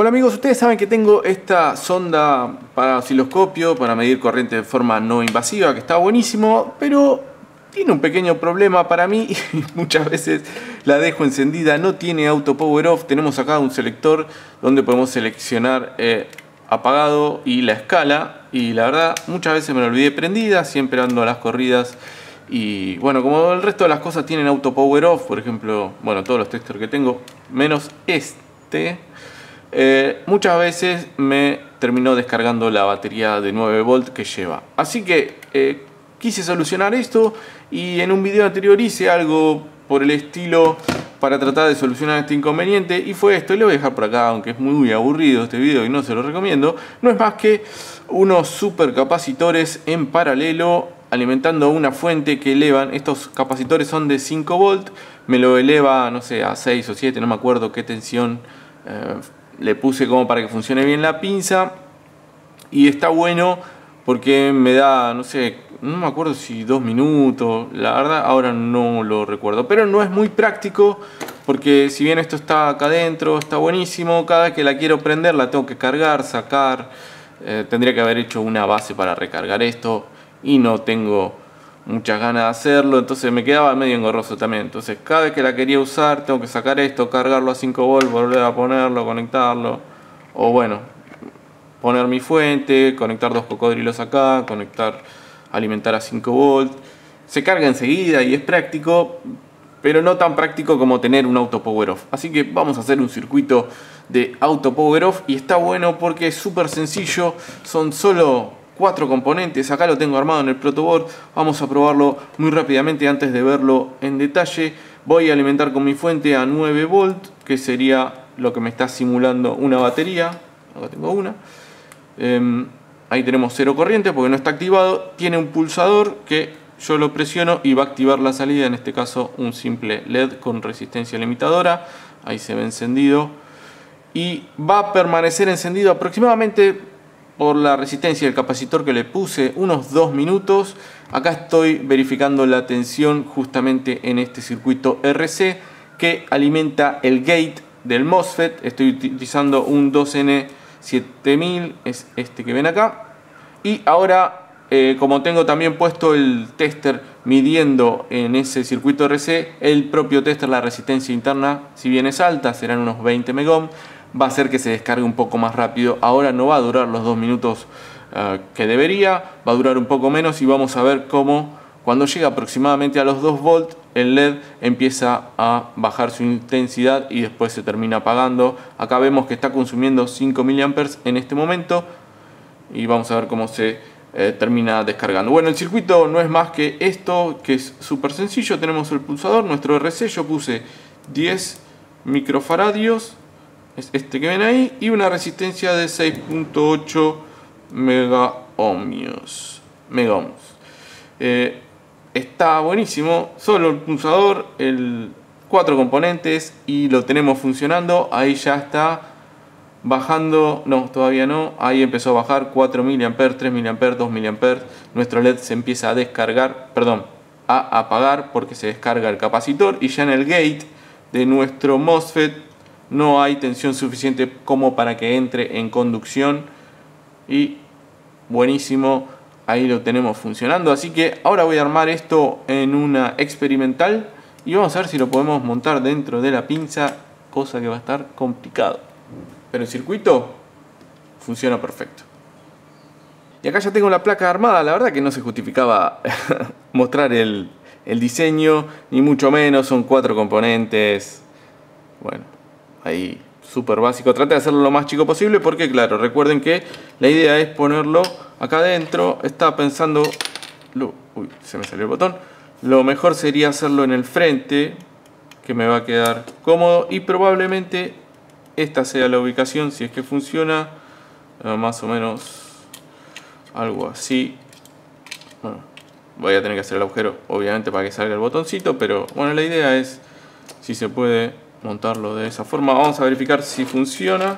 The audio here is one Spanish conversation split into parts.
Hola amigos, ustedes saben que tengo esta sonda para osciloscopio para medir corriente de forma no invasiva, que está buenísimo, pero tiene un pequeño problema para mí. Muchas veces la dejo encendida, no tiene auto power off, tenemos acá un selector donde podemos seleccionar eh, apagado y la escala. Y la verdad muchas veces me lo olvidé prendida, siempre ando a las corridas. Y bueno, como el resto de las cosas tienen auto power off, por ejemplo, bueno, todos los testers que tengo, menos este, eh, muchas veces me terminó descargando la batería de 9 volt que lleva. Así que eh, quise solucionar esto y en un video anterior hice algo por el estilo para tratar de solucionar este inconveniente y fue esto, lo voy a dejar por acá aunque es muy aburrido este video y no se lo recomiendo, no es más que unos supercapacitores en paralelo alimentando una fuente que elevan, estos capacitores son de 5 volt, me lo eleva no sé a 6 o 7, no me acuerdo qué tensión eh, le puse como para que funcione bien la pinza. Y está bueno porque me da, no sé, no me acuerdo si dos minutos, la verdad ahora no lo recuerdo, pero no es muy práctico porque si bien esto está acá adentro, está buenísimo, cada vez que la quiero prender la tengo que cargar, sacar, eh, tendría que haber hecho una base para recargar esto y no tengo muchas ganas de hacerlo, entonces me quedaba medio engorroso también. Entonces cada vez que la quería usar tengo que sacar esto, cargarlo a 5 volts, volver a ponerlo, conectarlo. O bueno, poner mi fuente, conectar dos cocodrilos acá, conectar, alimentar a 5 volts. Se carga enseguida y es práctico, pero no tan práctico como tener un auto power off. Así que vamos a hacer un circuito de auto power off y está bueno porque es súper sencillo, son solo cuatro componentes. Acá lo tengo armado en el protoboard. Vamos a probarlo muy rápidamente antes de verlo en detalle. Voy a alimentar con mi fuente a 9 volt, que sería lo que me está simulando una batería. Acá tengo una. Em, ahí tenemos cero corriente porque no está activado. Tiene un pulsador que yo lo presiono y va a activar la salida. En este caso un simple LED con resistencia limitadora. Ahí se ve encendido. Y va a permanecer encendido aproximadamente por la resistencia del capacitor que le puse unos 2 minutos. Acá estoy verificando la tensión justamente en este circuito RC que alimenta el gate del MOSFET. Estoy utilizando un 2N7000, es este que ven acá. Y ahora, eh, como tengo también puesto el tester midiendo en ese circuito RC, el propio tester, la resistencia interna, si bien es alta, serán unos 20 megohm va a hacer que se descargue un poco más rápido. Ahora no va a durar los dos minutos eh, que debería, va a durar un poco menos y vamos a ver cómo cuando llega aproximadamente a los 2 volts el LED empieza a bajar su intensidad y después se termina apagando. Acá vemos que está consumiendo 5 mA en este momento y vamos a ver cómo se eh, termina descargando. Bueno, el circuito no es más que esto, que es súper sencillo. Tenemos el pulsador, nuestro RC, yo puse 10 microfaradios es este que ven ahí, y una resistencia de 6.8 mega ohmios. Está buenísimo, solo el pulsador, el cuatro componentes y lo tenemos funcionando. Ahí ya está bajando, no, todavía no. Ahí empezó a bajar 4 mA, 3 mA, 2 mA. Nuestro LED se empieza a descargar, perdón, a apagar porque se descarga el capacitor y ya en el gate de nuestro MOSFET no hay tensión suficiente como para que entre en conducción. Y buenísimo ahí lo tenemos funcionando. Así que ahora voy a armar esto en una experimental y vamos a ver si lo podemos montar dentro de la pinza cosa que va a estar complicado. Pero el circuito funciona perfecto. Y acá ya tengo la placa armada. La verdad que no se justificaba mostrar el, diseño ni mucho menos. Son cuatro componentes. Bueno ahí súper básico. Trate de hacerlo lo más chico posible porque, claro, recuerden que la idea es ponerlo acá adentro. Estaba pensando... uy, se me salió el botón. Lo mejor sería hacerlo en el frente, que me va a quedar cómodo. Y probablemente esta sea la ubicación, si es que funciona. Eh, más o menos algo así. Bueno, voy a tener que hacer el agujero, obviamente, para que salga el botoncito. Pero bueno, la idea es, si se puede montarlo de esa forma. Vamos a verificar si funciona.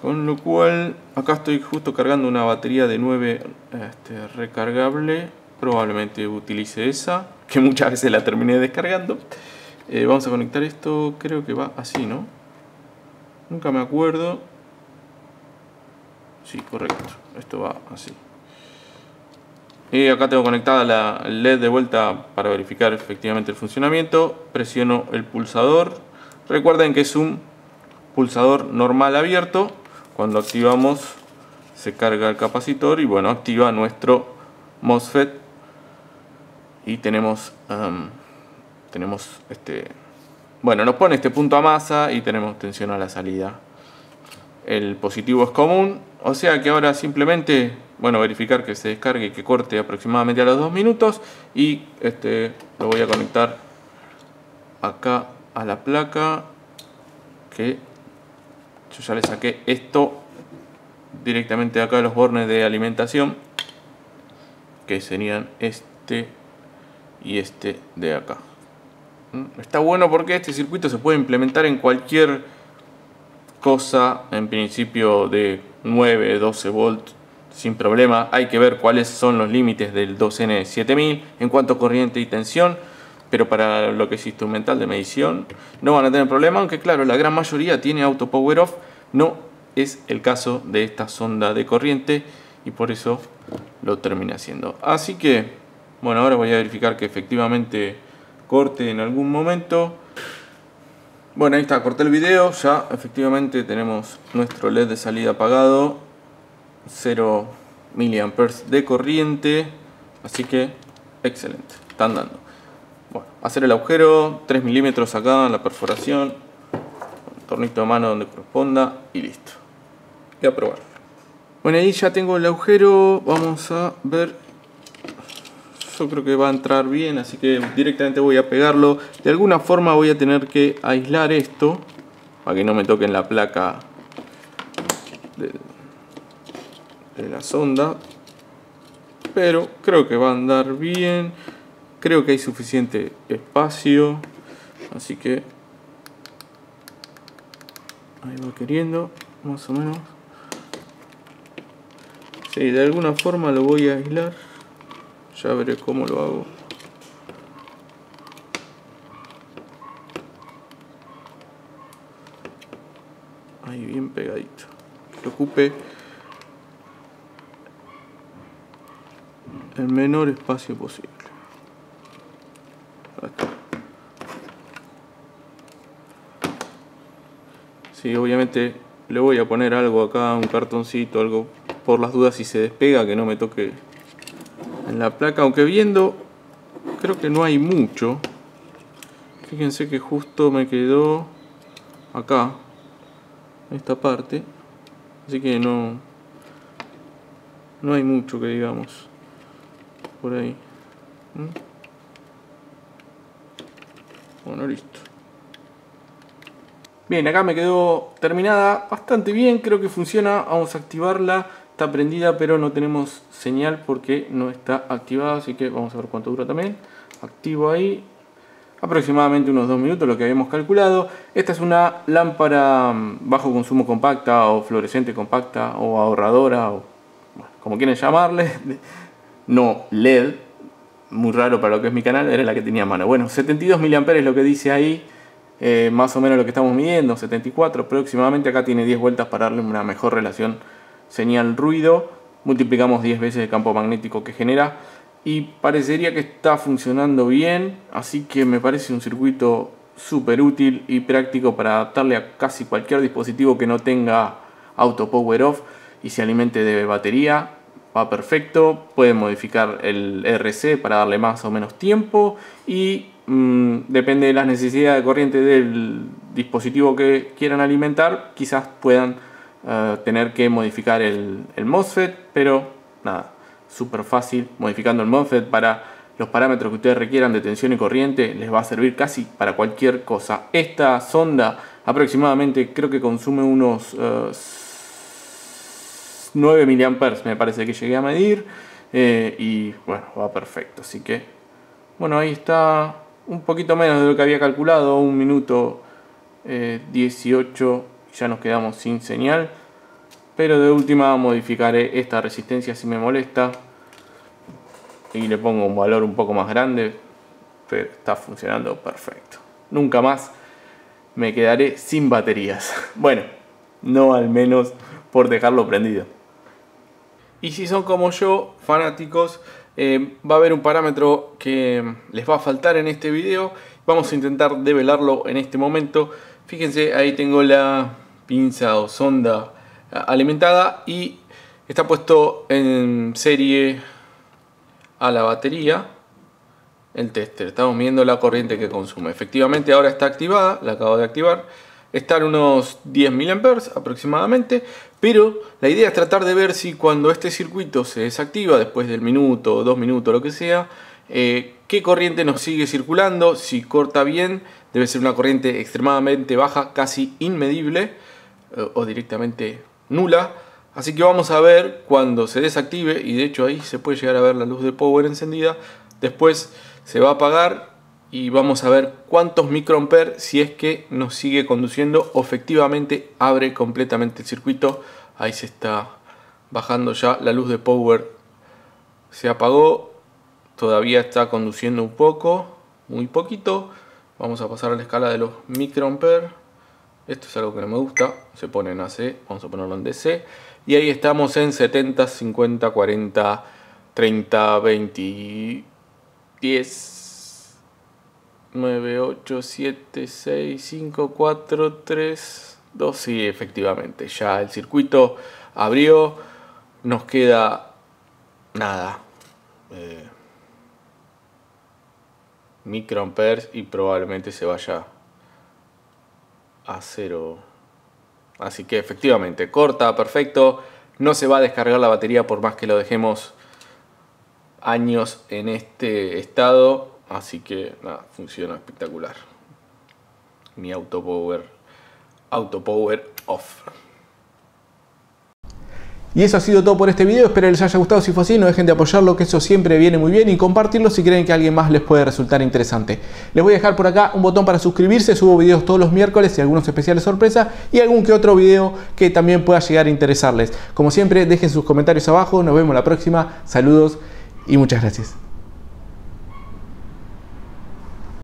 Con lo cual, acá estoy justo cargando una batería de 9 este, recargable. Probablemente utilice esa, que muchas veces la terminé descargando. Eh, vamos a conectar esto, creo que va así, ¿no? Nunca me acuerdo. Sí, correcto. Esto va así. Y acá tengo conectada la LED de vuelta para verificar efectivamente el funcionamiento. Presiono el pulsador. Recuerden que es un pulsador normal abierto. Cuando activamos se carga el capacitor y bueno, activa nuestro MOSFET. Y tenemos, um, tenemos este, bueno, nos pone este punto a masa y tenemos tensión a la salida. El positivo es común, o sea que ahora simplemente bueno, verificar que se descargue y que corte aproximadamente a los 2 minutos y este, lo voy a conectar acá a la placa que yo ya le saqué esto directamente acá de los bornes de alimentación que serían este y este de acá ¿Mm? está bueno porque este circuito se puede implementar en cualquier cosa en principio de 9 12 volts sin problema. Hay que ver cuáles son los límites del 2N7000 en cuanto a corriente y tensión, pero para lo que es instrumental de medición no van a tener problema, aunque claro, la gran mayoría tiene auto power off, no es el caso de esta sonda de corriente y por eso lo terminé haciendo. Así que, bueno, ahora voy a verificar que efectivamente corte en algún momento. Bueno, ahí está, corté el video, ya efectivamente tenemos nuestro LED de salida apagado 0 miliamperes de corriente así que excelente están dando. Bueno, hacer el agujero 3 milímetros acá en la perforación tornito de mano donde corresponda y listo. Y a probar bueno ahí ya tengo el agujero vamos a ver. Yo creo que va a entrar bien así que directamente voy a pegarlo. De alguna forma voy a tener que aislar esto para que no me toquen la placa de la sonda pero creo que va a andar bien. Creo que hay suficiente espacio así que ahí va queriendo más o menos. Sí, de alguna forma lo voy a aislar. Ya veré cómo lo hago. Ahí bien pegadito. Que ocupe el menor espacio posible. Sí, obviamente le voy a poner algo acá, un cartoncito, algo por las dudas si se despega, que no me toque en la placa. Aunque viendo, creo que no hay mucho. Fíjense que justo me quedó acá, esta parte. Así que no, no hay mucho que digamos por ahí. ¿Mm? Bueno, listo. Bien, acá me quedó terminada bastante bien, creo que funciona. Vamos a activarla. Está prendida, pero no tenemos señal porque no está activada, así que vamos a ver cuánto dura también. Activo ahí. Aproximadamente unos 2 minutos, lo que habíamos calculado. Esta es una lámpara mm, bajo consumo compacta o fluorescente compacta o ahorradora o como quieren llamarle no LED, muy raro para lo que es mi canal, era la que tenía a mano. Bueno, 72 mA es lo que dice ahí, eh, más o menos lo que estamos midiendo, 74 aproximadamente. Acá tiene 10 vueltas para darle una mejor relación señal-ruido. Multiplicamos 10 veces el campo magnético que genera y parecería que está funcionando bien, así que me parece un circuito súper útil y práctico para adaptarle a casi cualquier dispositivo que no tenga auto power off y se alimente de batería va perfecto, pueden modificar el RC para darle más o menos tiempo y mm, depende de las necesidades de corriente del dispositivo que quieran alimentar, quizás puedan eh, tener que modificar el, MOSFET, pero nada, súper fácil, modificando el MOSFET para los parámetros que ustedes requieran de tensión y corriente, les va a servir casi para cualquier cosa. Esta sonda aproximadamente creo que consume unos... Uh, 9 mA me parece que llegué a medir eh, y bueno, va perfecto. Así que, bueno, ahí está un poquito menos de lo que había calculado, un minuto 18, eh, ya nos quedamos sin señal. Pero de última modificaré esta resistencia si me molesta y le pongo un valor un poco más grande, pero está funcionando perfecto. Nunca más me quedaré sin baterías. Bueno, no al menos por dejarlo prendido. Y si son como yo, fanáticos, eh, va a haber un parámetro que les va a faltar en este video. Vamos a intentar develarlo en este momento. Fíjense, ahí tengo la pinza o sonda alimentada y está puesto en serie a la batería el tester. Estamos viendo la corriente que consume. Efectivamente ahora está activada, la acabo de activar. Está en unos 10 mA aproximadamente, pero la idea es tratar de ver si cuando este circuito se desactiva, después del minuto, dos minutos, lo que sea, eh, qué corriente nos sigue circulando, si corta bien, debe ser una corriente extremadamente baja, casi inmedible, eh, o directamente nula. Así que vamos a ver cuando se desactive, y de hecho ahí se puede llegar a ver la luz de power encendida, después se va a apagar y vamos a ver cuántos microamperes si es que nos sigue conduciendo efectivamente abre completamente el circuito. Ahí se está bajando ya la luz de power. Se apagó todavía está conduciendo un poco muy poquito. Vamos a pasar a la escala de los microamperes esto es algo que no me gusta se pone en AC vamos a ponerlo en DC y ahí estamos en 70 50 40 30 20 10 9, 8, 7, 6, 5, 4, 3, 2. Sí, efectivamente, ya el circuito abrió. Nos queda nada. Eh, microamperes y probablemente se vaya a cero. Así que efectivamente, corta, perfecto. No se va a descargar la batería por más que lo dejemos años en este estado Así que nada, funciona espectacular. Mi auto power, auto power off. Y eso ha sido todo por este video, espero les haya gustado, si fue así no dejen de apoyarlo que eso siempre viene muy bien y compartirlo si creen que a alguien más les puede resultar interesante. Les voy a dejar por acá un botón para suscribirse, subo videos todos los miércoles y algunos especiales sorpresa y algún que otro video que también pueda llegar a interesarles. Como siempre dejen sus comentarios abajo, nos vemos la próxima, saludos y muchas gracias.